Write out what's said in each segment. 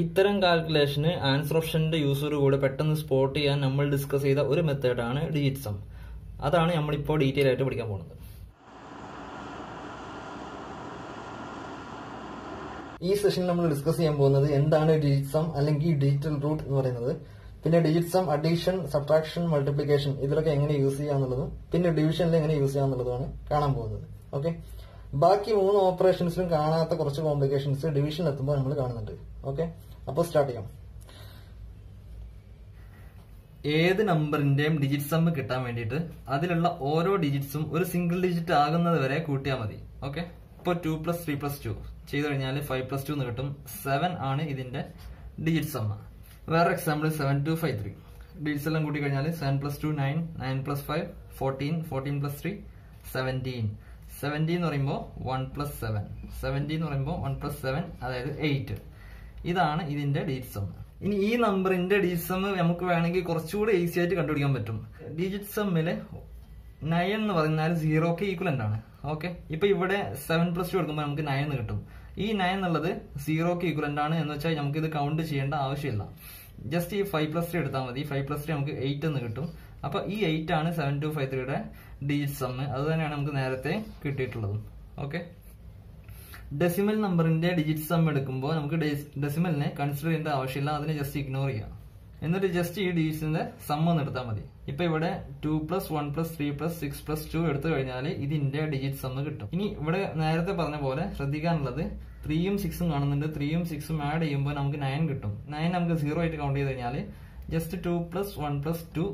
ഇത്തരം കാൽക്കുലേഷന് ആൻസർ ഓപ്ഷന്റെ യൂസറുകൂടെ പെട്ടെന്ന് സ്പോട്ട് ചെയ്യാൻ നമ്മൾ ഡിസ്കസ് ചെയ്ത ഒരു മെത്തേഡാണ് ഡിജിറ്റ് സം അതാണ് നമ്മളിപ്പോൾ ഡീറ്റെയിൽ ആയിട്ട് പഠിക്കാൻ പോകുന്നത് ഈ സെഷനിൽ നമ്മൾ ഡിസ്കസ് ചെയ്യാൻ പോകുന്നത് എന്താണ് ഡിജിറ്റ് സം അല്ലെങ്കിൽ ഡിജിറ്റൽ റൂട്ട് എന്ന് പറയുന്നത്. പിന്നെ digit sum addition subtraction multiplication ഇതിലൊക്കെ എങ്ങനെ യൂസ് ചെയ്യാന്നുള്ളതും പിന്നെ ഡിവിഷനിൽ എങ്ങനെ യൂസ് ചെയ്യാന്നുള്ളതുമാണ് കാണാൻ പോകുന്നത്. ഓക്കെ ബാക്കി മൂന്ന് ഓപ്പറേഷൻസിലും കാണാത്ത കുറച്ച് കോംപ്ലിക്കേഷൻസ് ഡിവിഷൻ എത്തുമ്പോൾ നമ്മൾ കാണുന്നുണ്ട്. ഓക്കെ അപ്പോൾ സ്റ്റാർട്ട് ചെയ്യാം. ഏത് നമ്പറിന്റെയും ഡിജിറ്റ് സമ്മ് കിട്ടാൻ വേണ്ടിയിട്ട് അതിലുള്ള ഓരോ ഡിജിറ്റ്സും ഒരു സിംഗിൾ ഡിജിറ്റ് ആകുന്നത് വരെ കൂട്ടിയാൽ മതി. ഓക്കെ ഇപ്പൊ two plus three plus two ചെയ്ത് കഴിഞ്ഞാൽ ഫൈവ് പ്ലസ് ടു എന്ന് കിട്ടും. സെവൻ ആണ് ഇതിന്റെ ഡിജിറ്റ് സമ്മ വേറെ example seven two five three digits എല്ലാം കൂട്ടി കഴിഞ്ഞാൽ seven plus two nine nine plus five fourteen fourteen plus three seventeen seventeen എന്ന് പറയുമ്പോൾ വൺ പ്ലസ് സെവൻ സെവന്റീൻ എന്ന് പറയുമ്പോൾ വൺ പ്ലസ് സെവൻ അതായത് എയ്റ്റ് ഇതാണ് ഇതിന്റെ ഡിജിറ്റ് ഇനി ഈ നമ്പറിന്റെ ഡിജിറ്റ് നമുക്ക് വേണമെങ്കിൽ കുറച്ചുകൂടി ഈസി ആയിട്ട് കണ്ടുപിടിക്കാൻ പറ്റും. ഡിജിറ്റ് സമ്മിൽ നയൻ എന്ന് പറഞ്ഞാൽ സീറോക്ക് ഈക്വലന്റ് ആണ്. ഓക്കെ ഇപ്പൊ ഇവിടെ സെവൻ പ്ലസ് ടു എടുക്കുമ്പോൾ നമുക്ക് നയൻ എന്ന് കിട്ടും. ഈ നയൻ എന്നുള്ളത് സീറോക്ക് ഈക്വലന്റ് ആണ് എന്ന് വെച്ചാൽ നമുക്ക് ഇത് കൗണ്ട് ചെയ്യേണ്ട ആവശ്യമില്ല. ജസ്റ്റ് ഈ ഫൈവ് പ്ലസ് ത്രീ എടുത്താൽ മതി. ഫൈവ് പ്ലസ് ത്രീ നമുക്ക് എയ്റ്റ് എന്ന് കിട്ടും. അപ്പൊ ഈ എയ്റ്റ് ആണ് സെവൻ ടു ഫൈവ് ത്രീയുടെ ഡിജിറ്റ് സം അത് തന്നെയാണ് നമുക്ക് നേരത്തെ കിട്ടിയിട്ടുള്ളതും. ഓക്കെ ഡെസിമൽ നമ്പറിന്റെ ഡിജിറ്റ് സം എടുക്കുമ്പോൾ നമുക്ക് ഡെസിമലിനെ കൺസിഡർ ചെയ്യേണ്ട ആവശ്യമില്ല. അതിനെ ജസ്റ്റ് ഇഗ്നോർ ചെയ്യാം. എന്നിട്ട് ജസ്റ്റ് ഈ ഡിജിറ്റ്സിന്റെ സം എടുത്താൽ മതി. ഇപ്പൊ ഇവിടെ two plus one plus three plus six plus two എടുത്തു കഴിഞ്ഞാൽ ഇതിന്റെ ഡിജിറ്റ് സം കിട്ടും. ഇനി ഇവിടെ നേരത്തെ പറഞ്ഞ പോലെ ശ്രദ്ധിക്കാനുള്ളത് ത്രീയും സിക്സും കാണുന്നുണ്ട്. ത്രീയും സിക്സും ആഡ് ചെയ്യുമ്പോൾ നമുക്ക് നയൻ കിട്ടും. നയൻ നമുക്ക് സീറോ ആയിട്ട് കൗണ്ട് ചെയ്ത് കഴിഞ്ഞാൽ just two plus one plus two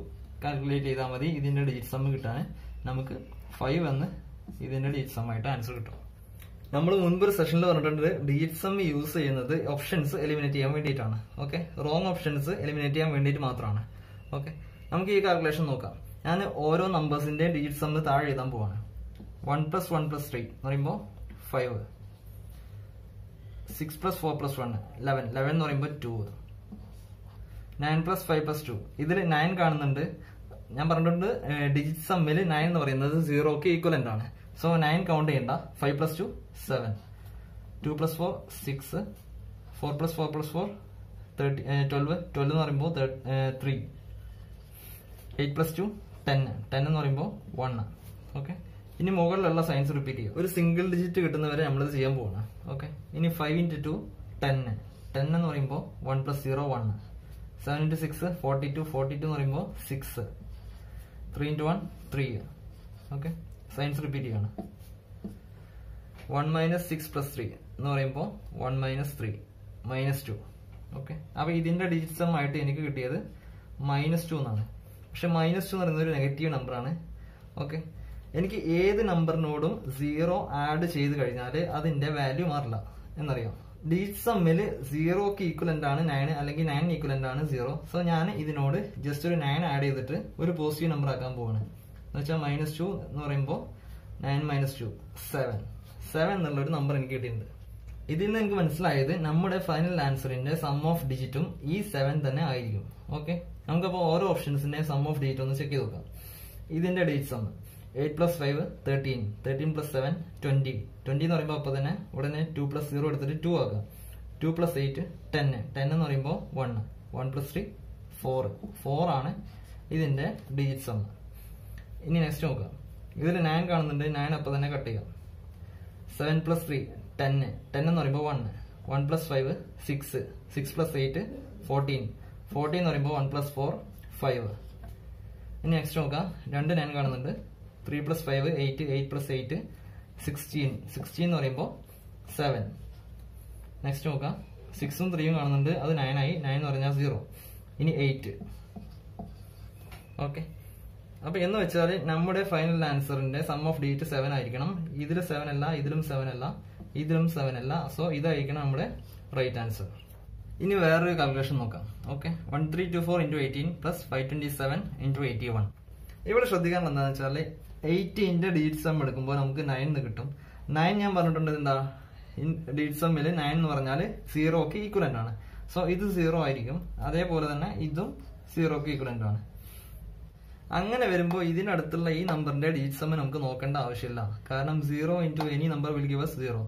calculate ചെയ്താൽ മതി. ഇതിന്റെ ഡിജിറ്റ് സം കിട്ടാൻ നമുക്ക് ഫൈവ് എന്ന് ഇതിന്റെ ഡിജിറ്റ് സം ആയിട്ട് ആൻസർ കിട്ടും. നമ്മൾ മുൻപൊരു സെഷനിൽ പറഞ്ഞിട്ടുണ്ട് ഡിജിറ്റ് സം യൂസ് ചെയ്യുന്നത് ഓപ്ഷൻസ് എലിമിനേറ്റ് ചെയ്യാൻ വേണ്ടിയിട്ടാണ്. ഓക്കെ റോങ് ഓപ്ഷൻസ് എലിമിനേറ്റ് ചെയ്യാൻ വേണ്ടിയിട്ട് മാത്രമാണ്. ഓക്കെ നമുക്ക് ഈ കാൽക്കുലേഷൻ നോക്കാം. ഞാൻ ഓരോ നമ്പേഴ്സിന്റെ ഡിജിറ്റ് സം താഴെ എഴുതാൻ പോവാണ്. One plus one plus three എന്ന് പറയുമ്പോൾ five six plus four plus one eleven eleven എന്ന് പറയുമ്പോൾ two nine plus five plus two ഇതിൽ നയൻ കാണുന്നുണ്ട്. ഞാൻ പറഞ്ഞിട്ടുണ്ട് ഡിജിറ്റ് സമ്മിൽ നയൻ എന്ന് പറയുന്നത് സീറോക്ക് ഈക്വലന്റ് ആണ്. സോ നയൻ കൗണ്ട് ചെയ്യണ്ട. Five plus two seven two plus four six four plus four plus four thirty twelve twelve എന്ന് പറയുമ്പോൾ three eight plus two ten ten എന്ന് പറയുമ്പോൾ വൺ ഓക്കെ ഇനി മുകളിലുള്ള സയൻസ് റിപ്പീറ്റ് ചെയ്യുക. ഒരു സിംഗിൾ ഡിജിറ്റ് കിട്ടുന്നവരെ നമ്മളിത് ചെയ്യാൻ പോകണം ഓക്കെ ഇനി five into two ten ten എന്ന് പറയുമ്പോൾ one plus zero one seven into six forty two forty two എന്ന് പറയുമ്പോൾ six three into one three okay science repeat ചെയ്യാണ് one minus six plus three എന്ന് പറയുമ്പോൾ one minus three minus two okay അപ്പൊ ഇതിന്റെ digit sum ആയിട്ട് എനിക്ക് കിട്ടിയത് മൈനസ് ടു എന്നാണ്. പക്ഷെ മൈനസ് ടു എന്ന് പറയുന്നത് ഒരു നെഗറ്റീവ് നമ്പറാണ് ഓക്കെ എനിക്ക് ഏത് നമ്പറിനോടും സീറോ ആഡ് ചെയ്ത് കഴിഞ്ഞാൽ അതിന്റെ വാല്യൂ മാറില്ല. എന്നറിയാം? ഡിജിറ്റ് സമ്മിൽ സീറോക്ക് ഈക്വലന്റ് ആണ് നയൻ അല്ലെങ്കിൽ നയൻ ഈക്വലന്റ് ആണ് സീറോ സോ ഞാൻ ഇതിനോട് ജസ്റ്റ് ഒരു നയൻ ആഡ് ചെയ്തിട്ട് ഒരു പോസിറ്റീവ് നമ്പർ ആക്കാൻ പോവാണ്. എന്ന് വെച്ചാൽ മൈനസ് ടു എന്ന് പറയുമ്പോൾ nine minus two seven seven എന്നുള്ളൊരു നമ്പർ എനിക്ക് കിട്ടിയിട്ടുണ്ട്. ഇതിൽ നിന്ന് എനിക്ക് മനസ്സിലായത് നമ്മുടെ ഫൈനൽ ആൻസറിന്റെ സം ഓഫ് ഡിജിറ്റും ഈ സെവൻ തന്നെ ആയിരിക്കും. ഓക്കെ നമുക്കപ്പോൾ ഓരോ ഓപ്ഷൻസിന്റെ സം ഓഫ് ഡിജിറ്റ് ഒന്ന് ചെക്ക് ചെയ്ത് നോക്കാം. ഇതിന്റെ digit sum eight plus five thirteen thirteen plus seven twenty twenty എന്ന് പറയുമ്പോൾ അപ്പോൾ തന്നെ ഉടനെ ടു പ്ലസ് സീറോ എടുത്തിട്ട് ടു ആക്കുക two plus eight ten ten എന്ന് പറയുമ്പോൾ one one plus three four four ആണ് ഇതിന്റെ ഡിജിറ്റ്സ് സം ഇനി നെക്സ്റ്റ് നോക്കാം. ഇതിൽ നയൻ കാണുന്നുണ്ട്. നയൻ അപ്പോൾ തന്നെ കട്ട് ചെയ്യാം. Seven plus three ten ten എന്ന് പറയുമ്പോൾ one one plus five six six plus eight fourteen fourteen എന്ന് പറയുമ്പോൾ വൺ പ്ലസ് ഫോർ ഫൈവ് ഇനി നെക്സ്റ്റ് നോക്കാം. രണ്ട് നയൻ കാണുന്നുണ്ട്. Three plus five eight eight plus eight sixteen sixteen എന്ന് പറയുമ്പോൾ സെവൻ നെക്സ്റ്റ് നോക്കാം. സിക്സും ത്രീയും കാണുന്നുണ്ട്. അത് നയൻ ആയി. നയൻ എന്ന് പറഞ്ഞാൽ സീറോ ഇനി എയ്റ്റ് ഓക്കെ അപ്പൊ എന്ന് വെച്ചാൽ നമ്മുടെ ഫൈനൽ ആൻസറിന്റെ സം ഓഫ് ഡേറ്റ് സെവൻ ആയിരിക്കണം. ഇതിൽ സെവൻ അല്ല ഇതിലും സെവൻ അല്ല ഇതിലും സെവൻ അല്ല. സോ ഇതായിരിക്കണം നമ്മുടെ റൈറ്റ് ആൻസർ ഇനി വേറൊരു കാൽക്കുലേഷൻ നോക്കാം. Okay one three two four into eighteen plus five twenty seven into eighty one ഇവിടെ ശ്രദ്ധിക്കാൻ എന്താണെന്ന് വെച്ചാൽ എയ്റ്റീന്റെ ഡീറ്റ് സം എടുക്കുമ്പോൾ നമുക്ക് നയൻ എന്ന് കിട്ടും. നയൻ ഞാൻ പറഞ്ഞിട്ടുണ്ട് എന്താ ഡീറ്റ് സമ്മിൽ നയൻ എന്ന് പറഞ്ഞാൽ സീറോക്ക് ഈക്വലന്റ് ആണ്. സോ ഇത് സീറോ ആയിരിക്കും. അതേപോലെ തന്നെ ഇതും സീറോക്ക് ഈക്വലന്റ് ആണ്. അങ്ങനെ വരുമ്പോൾ ഇതിനടുത്തുള്ള ഈ നമ്പറിന്റെ ഡീറ്റ് സമ്മ് നമുക്ക് നോക്കേണ്ട ആവശ്യമില്ല. കാരണം zero into any number will gives zero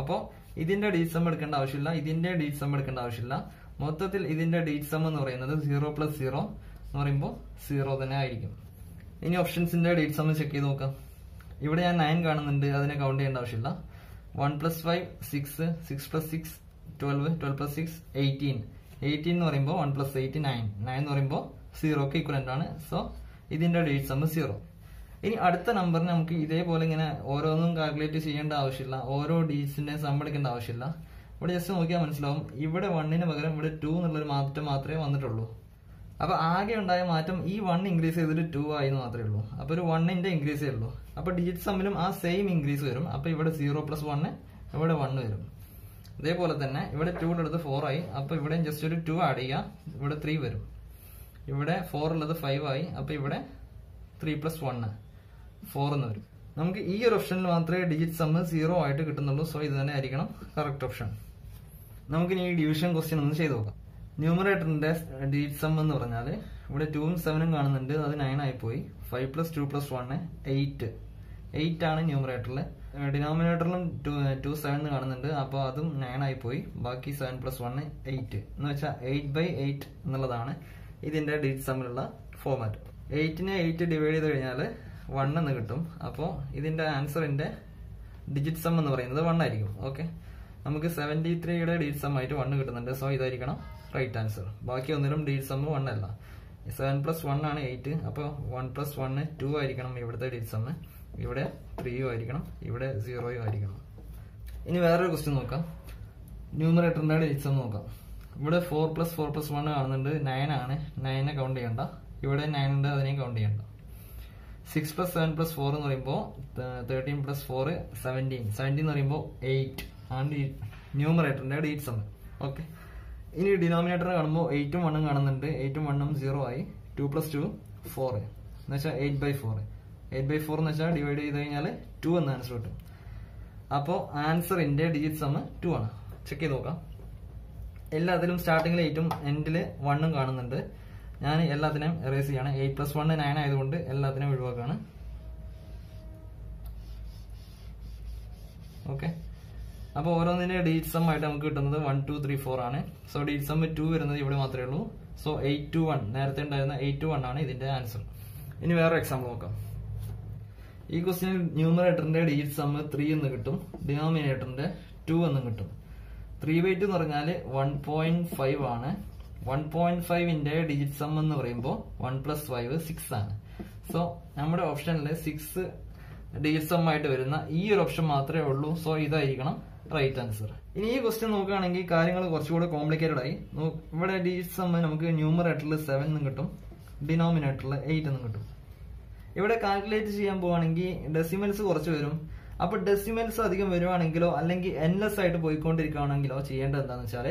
അപ്പോൾ ഇതിന്റെ ഡീറ്റ് സം എടുക്കേണ്ട ആവശ്യമില്ല. ഇതിന്റെ ഡീറ്റ് സം എടുക്കേണ്ട ആവശ്യമില്ല. മൊത്തത്തിൽ ഇതിന്റെ ഡീറ്റ് സം എന്ന് പറയുന്നത് സീറോ പ്ലസ് സീറോ എന്ന് പറയുമ്പോൾ സീറോ തന്നെ ആയിരിക്കും. ഇനി ഓപ്ഷൻസിന്റെ ഡേറ്റ്സ് ഒന്ന് ചെക്ക് ചെയ്ത് നോക്കാം. ഇവിടെ ഞാൻ നയൻ കാണുന്നുണ്ട് അതിനെ കൗണ്ട് ചെയ്യേണ്ട ആവശ്യമില്ല. One plus five six six plus six twelve twelve plus six eighteen eighteen എന്ന് പറയുമ്പോൾ one plus eight nine nine എന്ന് പറയുമ്പോൾ സീറോക്ക് ഈക്വലന്റ് ആണ്. സോ ഇതിന്റെ ഡേറ്റ്സ് സം സീറോ ഇനി അടുത്ത നമ്പറിന് നമുക്ക് ഇതേപോലെ ഇങ്ങനെ ഓരോന്നും കാൽക്കുലേറ്റ് ചെയ്യേണ്ട ആവശ്യമില്ല. ഓരോ ഡീറ്റ്സിന്റെ സം ആവശ്യമില്ല. ഇവിടെ ജസ്റ്റ് നോക്കിയാൽ മനസ്സിലാവും. ഇവിടെ വണ്ണിന് പകരം ഇവിടെ ടു എന്നുള്ളൊരു മാറ്റം മാത്രമേ വന്നിട്ടുള്ളൂ. അപ്പൊ ആകെ ഉണ്ടായ മാറ്റം ഈ വൺ ഇൻക്രീസ് ചെയ്തിട്ട് ടു ആയി എന്ന് മാത്രമേ ഉള്ളൂ. അപ്പൊ ഒരു വണ്ണിന്റെ ഇൻക്രീസേ ഉള്ളൂ. അപ്പൊ ഡിജിറ്റ് സമ്മിലും ആ സെയിം ഇൻക്രീസ് വരും. അപ്പൊ ഇവിടെ സീറോ പ്ലസ് വണ്ണ് ഇവിടെ വണ്ണ് വരും. അതേപോലെ തന്നെ ഇവിടെ ടു ഉള്ളത് ഫോർ ആയി. അപ്പൊ ഇവിടെ ജസ്റ്റ് ഒരു ടു ആഡ് ചെയ്യുക. ഇവിടെ ത്രീ വരും. ഇവിടെ ഫോർ ഉള്ളത് ഫൈവ് ആയി. അപ്പൊ ഇവിടെ ത്രീ പ്ലസ് വണ്ണ് ഫോർ എന്ന് വരും. നമുക്ക് ഈ ഒരു ഓപ്ഷനിൽ മാത്രമേ ഡിജിറ്റ് സമ്മ് സീറോ ആയിട്ട് കിട്ടുന്നുള്ളൂ. സോ ഇത് തന്നെ ആയിരിക്കണം കറക്റ്റ് ഓപ്ഷൻ നമുക്കിനി ഈ ഡിവിഷൻ ക്വസ്റ്റ്യൻ ഒന്ന് ചെയ്ത് നോക്കാം. ന്യൂമറേറ്ററിന്റെ ഡിജിറ്റ് സം എന്ന് പറഞ്ഞാൽ ഇവിടെ ടൂവും സെവനും കാണുന്നുണ്ട്. അത് നയൻ ആയി പോയി. Five plus two plus one eight eight ആണ് ന്യൂമറേറ്ററിൽ ഡിനോമിനേറ്ററിലും ടു ടു സെവൻ കാണുന്നുണ്ട്. അപ്പോൾ അതും നയൻ ആയി പോയി. ബാക്കി സെവൻ പ്ലസ് വണ് എയ്റ്റ് എന്ന് വെച്ചാൽ എയ്റ്റ് ബൈ എയ്റ്റ് എന്നുള്ളതാണ് ഇതിന്റെ ഡിജിറ്റ് സമ്മിലുള്ള ഫോമാറ്റ് എയ്റ്റിനെ എയ്റ്റ് ഡിവൈഡ് ചെയ്ത് കഴിഞ്ഞാൽ വൺ എന്ന് കിട്ടും. അപ്പോൾ ഇതിന്റെ ആൻസറിന്റെ ഡിജിറ്റ് സം എന്ന് പറയുന്നത് വൺ ആയിരിക്കും. ഓക്കെ നമുക്ക് സെവന്റി ത്രീയുടെ ഡിജിറ്റ് സം ആയിട്ട് വൺ കിട്ടുന്നുണ്ട്. സോ ഇതായിരിക്കണം. റൈറ്റ് ആൻസർ ബാക്കി ഒന്നിനും ഡിജിറ്റ് സം വൺ അല്ല. സെവൻ പ്ലസ് വൺ ആണ് എയ്റ്റ് അപ്പോൾ വൺ പ്ലസ് വൺ ടു ആയിരിക്കണം ഇവിടുത്തെ ഡിജിറ്റ് സം ഇവിടെ ത്രീയും ആയിരിക്കണം ഇവിടെ സീറോയും ആയിരിക്കണം. ഇനി വേറൊരു ക്വസ്റ്റ്യൻ നോക്കാം. ന്യൂമറേറ്ററിന്റെ ഡിജിറ്റ് സം നോക്കാം. ഇവിടെ four plus four plus one കാണുന്നുണ്ട്. നയൻ ആണ്. നയനെ കൗണ്ട് ചെയ്യണ്ട. ഇവിടെ നയൻ ഉണ്ട് അതിനെയും കൗണ്ട് ചെയ്യണ്ട. Six plus seven plus four എന്ന് പറയുമ്പോൾ thirteen plus four seventeen seventeen എന്ന് പറയുമ്പോൾ എയ്റ്റ് ആണ് ന്യൂമറേറ്ററിന്റെ ഡീറ്റ് സം ഓക്കെ ഇനി ഡിനോമിനേറ്റർ കാണുമ്പോൾ എയ്റ്റും വണ്ണും കാണുന്നുണ്ട്. എയ്റ്റും വണ്ണും സീറോ ആയി. ടു പ്ലസ് ടു ഫോർ എന്ന് വെച്ചാൽ eight by four eight by four എന്ന് വെച്ചാൽ ഡിവൈഡ് ചെയ്ത് കഴിഞ്ഞാൽ ടു എന്ന ആൻസർ കിട്ടും അപ്പോൾ ആൻസറിന്റെ ഡിജിറ്റ് സം ടു ആണ്. ചെക്ക് ചെയ്ത് നോക്കാം. എല്ലാത്തിലും സ്റ്റാർട്ടിങ്ങിൽ എയ്റ്റും എൻഡിൽ വണ്ണും കാണുന്നുണ്ട്. ഞാൻ എല്ലാത്തിനെയും എറേസ് ചെയ്യാണ്. എയ്റ്റ് പ്ലസ് വൺ നയൻ ആയതുകൊണ്ട് എല്ലാത്തിനെയും ഒഴിവാക്കാണ്. ഓക്കെ അപ്പോൾ ഓരോന്നിന്റെ ഡീറ്റ് സം ആയിട്ട് നമുക്ക് കിട്ടുന്നത് വൺ ടു ത്രീ ഫോർ ആണ്. സോ ഡീറ്റ് സം ടു വരുന്നത് ഇവിടെ മാത്രമേ ഉള്ളൂ. സോ എയ്റ്റ് ടു വൺ നേരത്തെ ഉണ്ടായിരുന്ന എയ്റ്റ് ടു വൺ ആണ് ഇതിന്റെ ആൻസർ ഇനി വേറെ എക്സാമ്പിൾ നോക്കാം. ഈ ക്വസ്റ്റിനിൽ ന്യൂമറേറ്ററിന്റെ ഡീറ്റ് സം ത്രീ എന്ന് കിട്ടും. ഡിനോമിനേറ്ററിന്റെ ടു എന്നും കിട്ടും. ത്രീ ബൈ ടു എന്ന് പറഞ്ഞാൽ വൺ പോയിന്റ് ഫൈവ് ആണ്. വൺ പോയിന്റ് ഫൈവിന്റെ ഡിജിറ്റ് സം എന്ന് പറയുമ്പോൾ വൺ പ്ലസ് ഫൈവ് സിക്സ് ആണ്. സോ നമ്മുടെ ഓപ്ഷനിൽ സിക്സ് ഡിജിറ്റ് സം ആയിട്ട് വരുന്ന ഈ ഒരു ഓപ്ഷൻ മാത്രമേ ഉള്ളൂ. സോ ഇതായിരിക്കണം. റൈറ്റ് ആൻസർ ഇനി ഈ ക്വസ്റ്റ്യൻ നോക്കുകയാണെങ്കിൽ കാര്യങ്ങൾ കുറച്ചുകൂടെ കോംപ്ലിക്കേറ്റഡ് ആയി. ഇവിടെ ഡിജിറ്റ് സം നമുക്ക് ന്യൂമറേറ്ററിൽ സെവൻ എന്നും കിട്ടും ഡിനോമിനേറ്ററിൽ എയ്റ്റ് എന്നും കിട്ടും. ഇവിടെ കാൽക്കുലേറ്റ് ചെയ്യാൻ പോവാണെങ്കിൽ ഡെസിമൽസ് കുറച്ച് വരും. അപ്പൊ ഡെസിമൽസ് അധികം വരുവാണെങ്കിലോ അല്ലെങ്കിൽ എൻലെസ് ആയിട്ട് പോയിക്കൊണ്ടിരിക്കുകയാണെങ്കിലോ ചെയ്യേണ്ടത് എന്താണെന്ന് വെച്ചാൽ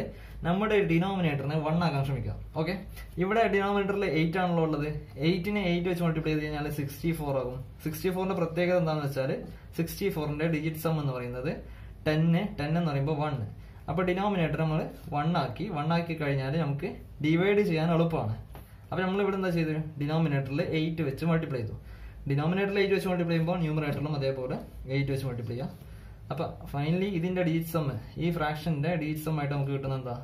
നമ്മുടെ ഡിനോമിനേറ്ററിനെ വൺ ആക്കാൻ ശ്രമിക്കാം. ഓക്കെ ഇവിടെ ഡിനോമിനേറ്ററിൽ എയ്റ്റ് ആണല്ലോ ഉള്ളത്. എയ്റ്റിനെ എയ്റ്റ് വെച്ച് മൾട്ടിപ്ലൈ ചെയ്ത് കഴിഞ്ഞാൽ സിക്സ്റ്റി ഫോർ ആകും. സിക്സ്റ്റി ഫോറിന്റെ പ്രത്യേകത എന്താണെന്ന് വെച്ചാൽ സിക്സ്റ്റി ഫോറിന്റെ ഡിജിറ്റ് സം എന്ന് പറയുന്നത് ടെന്ന് ടെൻ എന്ന് പറയുമ്പോൾ വൺ അപ്പോൾ ഡിനോമിനേറ്റർ നമ്മൾ വൺ ആക്കി ആക്കി കഴിഞ്ഞാൽ നമുക്ക് ഡിവൈഡ് ചെയ്യാൻ എളുപ്പമാണ്. അപ്പോൾ നമ്മൾ ഇവിടെ എന്താ ചെയ്തത്? ഡിനോമിനേറ്ററിൽ എയ്റ്റ് വെച്ച് മൾട്ടിപ്ലൈ ചെയ്തു. ഡിനോമിനേറ്ററിൽ എയ്റ്റ് വെച്ച് മൾട്ടിപ്ലൈ ചെയ്യുമ്പോൾ ന്യൂമറേറ്ററിലും അതേപോലെ എയ്റ്റ് വെച്ച് മൾട്ടിപ്ലൈ ചെയ്യാം. അപ്പോൾ ഫൈനലി ഇതിന്റെ ഡീറ്റ് സം ഈ ഫ്രാക്ഷന്റെ ഡീറ്റ് സം ആയിട്ട് നമുക്ക് കിട്ടുന്ന എന്താ?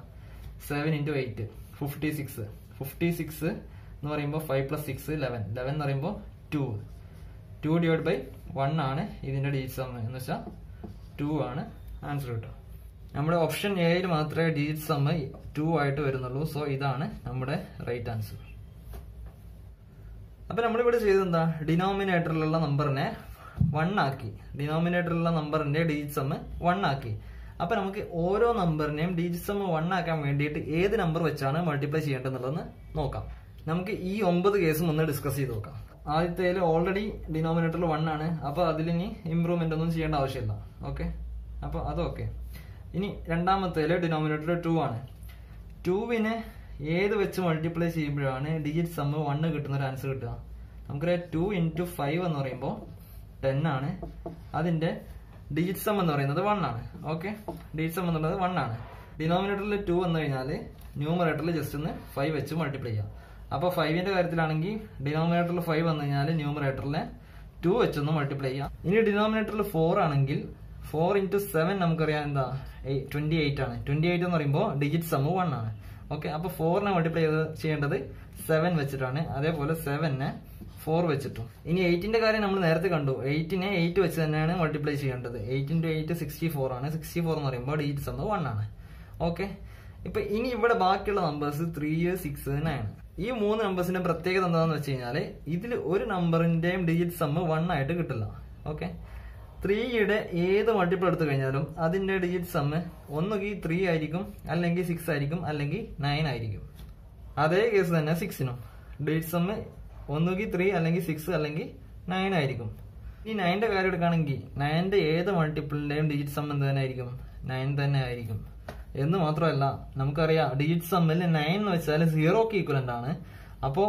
Seven into eight fifty six fifty six എന്ന് പറയുമ്പോൾ five plus six eleven eleven എന്ന് പറയുമ്പോൾ two two divide by one ആണ് ഇതിന്റെ ഡീറ്റ് സം എന്ന് വെച്ചാൽ ടു ആണ് ആൻസർ കിട്ടുക. നമ്മുടെ ഓപ്ഷൻ എയിൽ മാത്രമേ ഡിജിറ്റ് സം ടു ആയിട്ട് വരുന്നുള്ളൂ. സോ ഇതാണ് നമ്മുടെ റൈറ്റ് ആൻസർ അപ്പൊ നമ്മളിവിടെ ചെയ്തത് എന്താ? ഡിനോമിനേറ്ററിലുള്ള നമ്പറിനെ വൺ ആക്കി. ഡിനോമിനേറ്ററിലുള്ള നമ്പറിന്റെ ഡിജിറ്റ് സം വൺ ആക്കി. അപ്പൊ നമുക്ക് ഓരോ നമ്പറിനെയും ഡിജിറ്റ് സം വൺ ആക്കാൻ വേണ്ടിയിട്ട് ഏത് നമ്പർ വെച്ചാണ് മൾട്ടിപ്ലൈ ചെയ്യേണ്ടതെന്നുള്ളതെന്ന് നോക്കാം. നമുക്ക് ഈ ഒമ്പത് കേസും ഒന്ന് ഡിസ്കസ് ചെയ്ത് നോക്കാം. ആദ്യത്തേൽ ഓൾറെഡി ഡിനോമിനേറ്ററിൽ വൺ ആണ്. അപ്പൊ അതിലിനി ഇമ്പ്രൂവ്മെന്റ് ഒന്നും ചെയ്യേണ്ട ആവശ്യമില്ല. ഓക്കെ അപ്പൊ അതൊക്കെ ഇനി രണ്ടാമത്തേൽ ഡിനോമിനേറ്റർ ടു ആണ്. ടുവിനെ ഏത് വെച്ച് മൾട്ടിപ്ലൈ ചെയ്യുമ്പോഴാണ് ഡിജിറ്റ് സമ്മ് വണ്ണ് കിട്ടുന്ന ഒരു ആൻസർ കിട്ടുക. നമുക്കറിയാം ടു ഇന്റു ഫൈവ് എന്ന് പറയുമ്പോൾ ടെൻ ആണ്. അതിന്റെ ഡിജിറ്റ് സം എന്ന് പറയുന്നത് വൺ ആണ്. ഓക്കെ ഡിജിറ്റ് സം പറയുന്നത് വൺ ആണ്. ഡിനോമിനേറ്ററിൽ ടു വന്നു കഴിഞ്ഞാൽ ന്യൂമറേറ്ററിൽ ജസ്റ്റ് ഒന്ന് ഫൈവ് വെച്ച് മൾട്ടിപ്ലൈ ചെയ്യാം അപ്പോൾ ഫൈവിന്റെ കാര്യത്തിലാണെങ്കിൽ ഡിനോമിനേറ്ററിൽ ഫൈവ് വന്നു കഴിഞ്ഞാൽ ന്യൂമറേറ്ററിലെ ടു വെച്ചൊന്ന് മൾട്ടിപ്ലൈ ചെയ്യാം. ഇനി ഡിനോമിനേറ്ററിൽ ഫോർ ആണെങ്കിൽ ഫോർ ഇന്റു സെവൻ നമുക്കറിയാം എന്താ? ട്വന്റി എയ്റ്റ് ആണ്. ട്വന്റി എയ്റ്റ് എന്ന് പറയുമ്പോൾ ഡിജിറ്റ് സമ്മ് വൺ ആണ്. ഓക്കെ അപ്പൊ ഫോറിനെ മൾട്ടിപ്ലൈ ചെയ്ത് ചെയ്യേണ്ടത് സെവൻ വെച്ചിട്ടാണ്. അതേപോലെ സെവനെ ഫോർ വെച്ചിട്ടും. ഇനി എയ്റ്റിന്റെ കാര്യം നമ്മൾ നേരത്തെ കണ്ടു. എയ്റ്റിനെ എയ്റ്റ് വെച്ച് തന്നെയാണ് മൾട്ടിപ്ലൈ ചെയ്യേണ്ടത്. Eight into eight sixty four ആണ്. സിക്സ്റ്റി ഫോർ എന്ന് പറയുമ്പോൾ ഡിജിറ്റ് സമ്മ് വൺ ആണ്. ഓക്കെ ഇപ്പൊ ഇനി ഇവിടെ ബാക്കിയുള്ള നമ്പേഴ്സ് ത്രീ സിക്സ് നയൻ ഈ മൂന്ന് നമ്പേഴ്സിന്റെ പ്രത്യേകത എന്താണെന്ന് വെച്ച് കഴിഞ്ഞാൽ ഇതിൽ ഒരു നമ്പറിന്റെയും ഡിജിറ്റ് സമ്മ് വൺ ആയിട്ട് കിട്ടില്ല. ഓക്കെ ത്രീയുടെ ഏത് മൾട്ടിപ്പിൾ എടുത്തു കഴിഞ്ഞാലും അതിന്റെ ഡിജിറ്റ് സമ്മ് ഒന്നുകിൽ ത്രീ ആയിരിക്കും അല്ലെങ്കിൽ സിക്സ് ആയിരിക്കും അല്ലെങ്കിൽ നയൻ ആയിരിക്കും. അതേ കേസ് തന്നെ സിക്സിനും ഡിജിറ്റ് സമ്മ് ഒന്നുകിൽ ത്രീ അല്ലെങ്കിൽ സിക്സ് അല്ലെങ്കിൽ നയൻ ആയിരിക്കും. ഈ നയന്റെ കാര്യം എടുക്കുകയാണെങ്കിൽ നയന്റെ ഏത് മൾട്ടിപ്പിളിന്റെയും ഡിജിറ്റ് സം എന്ത് തന്നെ ആയിരിക്കും? നയൻ തന്നെ ആയിരിക്കും. എന്ന് മാത്രമല്ല നമുക്കറിയാം ഡിജിറ്റ് സമ്മിൽ നയൻ എന്ന് വെച്ചാൽ സീറോക്ക് ഈക്വലന്റ് ആണ്. അപ്പോ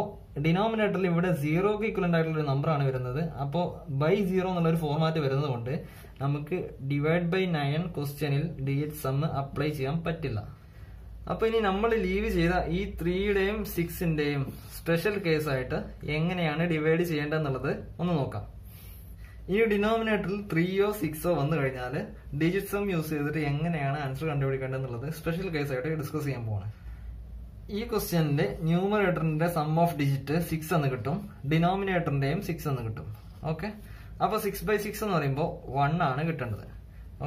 ഡിനോമിനേറ്ററിൽ ഇവിടെ സീറോക്ക് ഈക്വലന്റ് ആയിട്ടുള്ള ഒരു നമ്പറാണ് വരുന്നത്. അപ്പോൾ ബൈ സീറോ എന്നുള്ള ഒരു ഫോർമാറ്റ് വരുന്നത് കൊണ്ട് നമുക്ക് ഡിവൈഡ് ബൈ നയൻ ക്വസ്റ്റ്യനിൽ ഡിജിറ്റ് സം അപ്ലൈ ചെയ്യാൻ പറ്റില്ല. അപ്പൊ ഇനി നമ്മൾ ലീവ് ചെയ്ത ഈ ത്രീയുടെയും സിക്സിന്റെയും സ്പെഷ്യൽ കേസ് ആയിട്ട് എങ്ങനെയാണ് ഡിവൈഡ് ചെയ്യേണ്ടതെന്നുള്ളത് ഒന്ന് നോക്കാം. ഈ ഡിനോമിനേറ്ററിൽ ത്രീയോ സിക്സോ വന്നു കഴിഞ്ഞാൽ ഡിജിറ്റ് സം യൂസ് ചെയ്തിട്ട് എങ്ങനെയാണ് ആൻസർ കണ്ടുപിടിക്കേണ്ടതെന്നുള്ളത് സ്പെഷ്യൽ കേസ് ആയിട്ട് ഡിസ്കസ് ചെയ്യാൻ പോവാണ്. ഈ ക്വസ്റ്റ്യന്റെ ന്യൂമറേറ്ററിന്റെ സം ഓഫ് ഡിജിറ്റ് സിക്സ് എന്ന് കിട്ടും ഡിനോമിനേറ്ററിന്റെയും സിക്സ് എന്ന് കിട്ടും. ഓക്കെ അപ്പൊ സിക്സ് ബൈ സിക്സ് എന്ന് പറയുമ്പോൾ വൺ ആണ് കിട്ടേണ്ടത്.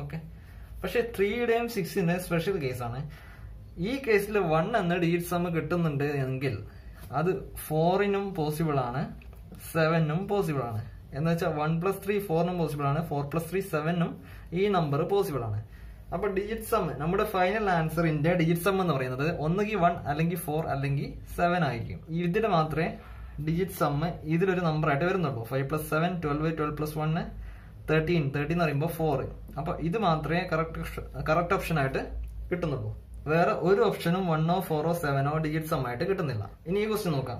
ഓക്കെ പക്ഷെ ത്രീയുടെയും സിക്സിന്റെ സ്പെഷ്യൽ കേസാണ് ഈ കേസിൽ വൺ എന്ന് ഡിജിറ്റ് സം കിട്ടുന്നുണ്ട് എങ്കിൽ അത് ഫോറിനും പോസിബിൾ ആണ് സെവനും പോസിബിൾ ആണ്. എന്ന് വെച്ചാൽ വൺ പ്ലസ് ത്രീ ഫോറിനും പോസിബിൾ ആണ്. ഫോർ പ്ലസ് ത്രീ സെവനും ഈ നമ്പർ പോസിബിൾ ആണ്. അപ്പൊ ഡിജിറ്റ് സം നമ്മുടെ ഫൈനൽ ആൻസറിന്റെ ഡിജിറ്റ് സം എന്ന് പറയുന്നത് ഒന്നുകിൽ വൺ അല്ലെങ്കിൽ ഫോർ അല്ലെങ്കിൽ സെവൻ ആയിരിക്കും. ഇതിൽ മാത്രമേ ഡിജിറ്റ് സം ഇതിലൊരു നമ്പർ ആയിട്ട് വരുന്നുള്ളൂ. Five plus seven twelve twelve plus one thirteen thirteen എന്ന് പറയുമ്പോൾ ഫോർ അപ്പൊ ഇത് മാത്രമേ കറക്റ്റ് കറക്റ്റ് ഓപ്ഷൻ ആയിട്ട് കിട്ടുന്നുള്ളൂ. വേറെ ഒരു ഓപ്ഷനും വണ്ണോ ഫോറോ സെവനോ ഡിജിറ്റ് സം ആയിട്ട് കിട്ടുന്നില്ല. ഇനി ഈ ക്വസ്റ്റ്യൻ നോക്കാം.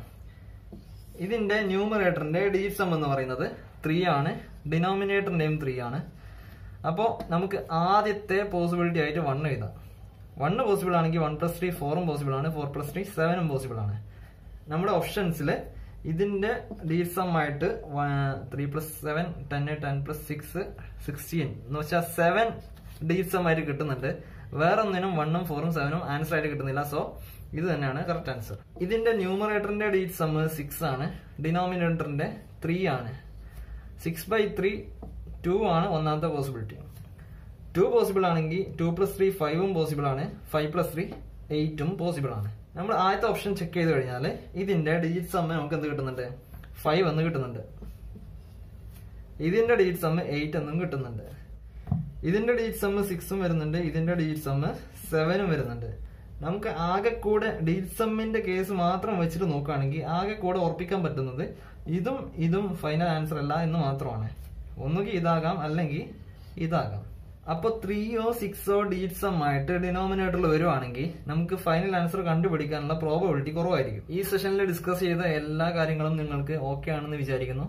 ഇതിന്റെ ന്യൂമറേറ്ററിന്റെ ഡിജിറ്റ് സം എന്ന് പറയുന്നത് ത്രീ ആണ്. ഡിനോമിനേറ്ററിന്റെയും ത്രീ ആണ്. അപ്പോൾ നമുക്ക് ആദ്യത്തെ പോസിബിലിറ്റി ആയിട്ട് വൺ എഴുതാം. വണ്ണ് പോസിബിൾ ആണെങ്കിൽ വൺ പ്ലസ് ത്രീ ഫോറും പോസിബിൾ ആണ്. ഫോർ പ്ലസ് ത്രീ സെവനും പോസിബിൾ ആണ്. നമ്മുടെ ഓപ്ഷൻസിൽ ഇതിന്റെ ആയിട്ട് three plus seven ten ten plus six sixteen എന്ന് വെച്ചാൽ സെവൻ ആയിട്ട് കിട്ടുന്നുണ്ട്. വേറെ ഒന്നിനും വണ്ണും ഫോറും സെവനും ആൻസർ ആയിട്ട് കിട്ടുന്നില്ല. സോ ഇത് തന്നെയാണ് കറക്റ്റ് ആൻസർ ഇതിന്റെ ന്യൂമറേറ്ററിന്റെ ഡിജിറ്റ് സം സിക്സ് ആണ്. ഡിനോമിനേറ്ററിന്റെ ത്രീ ആണ്. സിക്സ് ബൈ ത്രീ ടു ആണ് ഒന്നാമത്തെ പോസിബിലിറ്റി ടു പോസിബിൾ ആണെങ്കിൽ ടു പ്ലസ് ത്രീ ഫൈവും പോസിബിൾ ആണ്. ഫൈവ് പ്ലസ് ത്രീ എയ്റ്റും പോസിബിൾ ആണ്. നമ്മൾ ആദ്യത്തെ ഓപ്ഷൻ ചെക്ക് ചെയ്ത് കഴിഞ്ഞാൽ ഇതിന്റെ ഡിജിറ്റ് സമ്മ നമുക്ക് എന്ത് കിട്ടുന്നുണ്ട്? ഫൈവ് എന്ന് കിട്ടുന്നുണ്ട്. ഇതിന്റെ ഡിജിറ്റ് സമ്മ എയ്റ്റ് എന്നും കിട്ടുന്നുണ്ട്. ഇതിന്റെ ഡിജിറ്റ് സമ്മ സിക്സും വരുന്നുണ്ട്. ഇതിന്റെ ഡിജിറ്റ് സമ്മ സെവനും വരുന്നുണ്ട്. നമുക്ക് ആകെ കൂടെ ഡിജിറ്റ് സമ്മിന്റെ കേസ് മാത്രം വെച്ചിട്ട് നോക്കുകയാണെങ്കിൽ ആകെ കൂടെ ഉറപ്പിക്കാൻ പറ്റുന്നത് ഇതും ഇതും ഫൈനൽ ആൻസർ അല്ല എന്ന് മാത്രമാണ്. ഒന്നുകിൽ ഇതാകാം അല്ലെങ്കിൽ ഇതാകാം. അപ്പൊ ത്രീയോ സിക്സോ ആയിട്ട് ഡിനോമിനേറ്ററിൽ വരുവാണെങ്കിൽ നമുക്ക് ഫൈനൽ ആൻസർ കണ്ടുപിടിക്കാനുള്ള പ്രോബബിലിറ്റി കുറവായിരിക്കും. ഈ സെഷനിൽ ഡിസ്കസ് ചെയ്ത എല്ലാ കാര്യങ്ങളും നിങ്ങൾക്ക് ഓക്കെ ആണെന്ന് വിചാരിക്കുന്നു.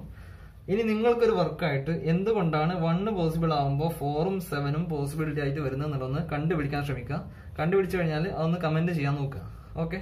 ഇനി നിങ്ങൾക്കൊരു വർക്കായിട്ട് എന്തുകൊണ്ടാണ് വണ്ണ് പോസിബിൾ ആകുമ്പോൾ ഫോറും സെവനും പോസിബിലിറ്റി ആയിട്ട് വരുന്നതെന്നുള്ളതൊന്ന് കണ്ടുപിടിക്കാൻ ശ്രമിക്കുക. കണ്ടുപിടിച്ചു കഴിഞ്ഞാൽ അതൊന്ന് കമന്റ് ചെയ്യാൻ നോക്കുക. ഓക്കെ